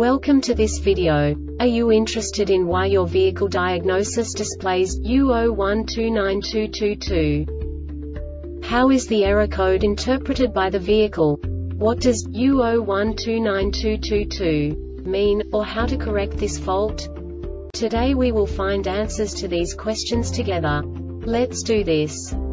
Welcome to this video. Are you interested in why your vehicle diagnosis displays U01292222? How is the error code interpreted by the vehicle? What does U01292222 mean, or how to correct this fault? Today we will find answers to these questions together. Let's do this.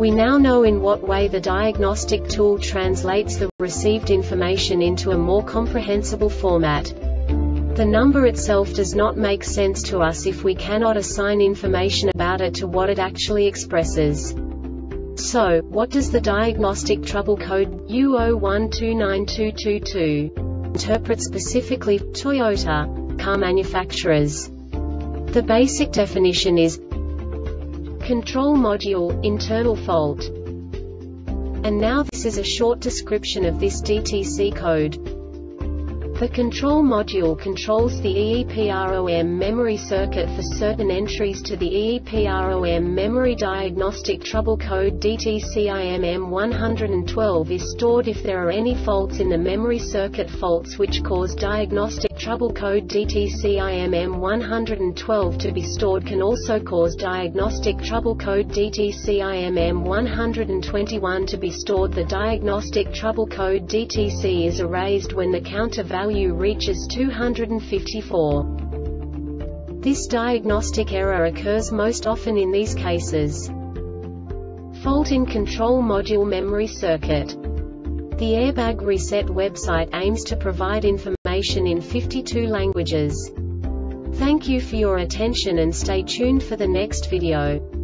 We now know in what way the diagnostic tool translates the received information into a more comprehensible format. The number itself does not make sense to us if we cannot assign information about it to what it actually expresses. So, what does the diagnostic trouble code U012922 interpret specifically Toyota car manufacturers? The basic definition is Control Module, internal fault. And now this is a short description of this DTC code. The control module controls the EEPROM memory circuit for certain entries to the EEPROM memory diagnostic trouble code DTCIMM112 is stored if there are any faults in the memory circuit faults which cause diagnostic trouble code DTCIMM112 to be stored can also cause diagnostic trouble code DTCIMM121 to be stored. The diagnostic trouble code DTC is erased when the counter value reaches 254. This diagnostic error occurs most often in these cases. Fault in control module memory circuit. The Airbag Reset website aims to provide information in 52 languages. Thank you for your attention and stay tuned for the next video.